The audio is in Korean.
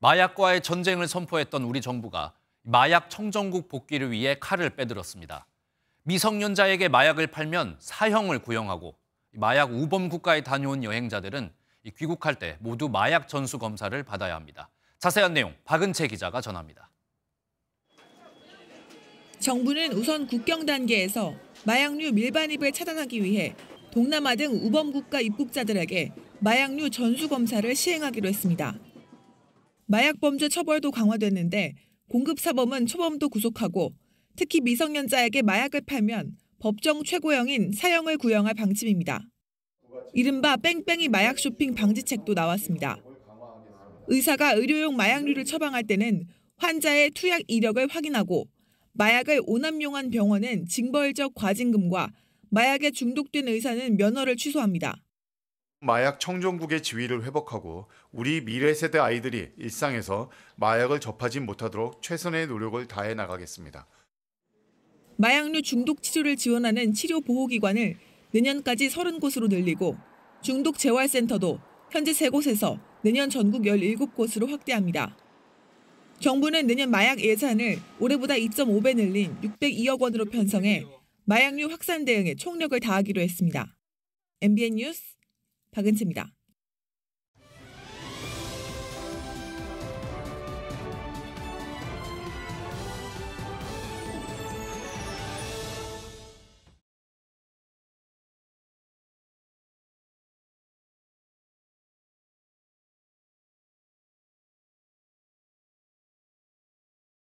마약과의 전쟁을 선포했던 우리 정부가 마약 청정국 복귀를 위해 칼을 빼들었습니다. 미성년자에게 마약을 팔면 사형을 구형하고 마약 우범 국가에 다녀온 여행자들은 귀국할 때 모두 마약 전수 검사를 받아야 합니다. 자세한 내용 박은채 기자가 전합니다. 정부는 우선 국경 단계에서 마약류 밀반입을 차단하기 위해 동남아 등 우범 국가 입국자들에게 마약류 전수 검사를 시행하기로 했습니다. 마약 범죄 처벌도 강화됐는데 공급 사범은 초범도 구속하고 특히 미성년자에게 마약을 팔면 법정 최고형인 사형을 구형할 방침입니다. 이른바 뺑뺑이 마약 쇼핑 방지책도 나왔습니다. 의사가 의료용 마약류를 처방할 때는 환자의 투약 이력을 확인하고 마약을 오남용한 병원은 징벌적 과징금과 마약에 중독된 의사는 면허를 취소합니다. 마약 청정국의 지위를 회복하고 우리 미래 세대 아이들이 일상에서 마약을 접하지 못하도록 최선의 노력을 다해 나가겠습니다. 마약류 중독 치료를 지원하는 치료 보호 기관을 내년까지 30곳으로 늘리고 중독 재활센터도 현재 3곳에서 내년 전국 17곳으로 확대합니다. 정부는 내년 마약 예산을 올해보다 2.5배 늘린 602억 원으로 편성해 마약류 확산 대응에 총력을 다하기로 했습니다. MBN 뉴스 박은채입니다.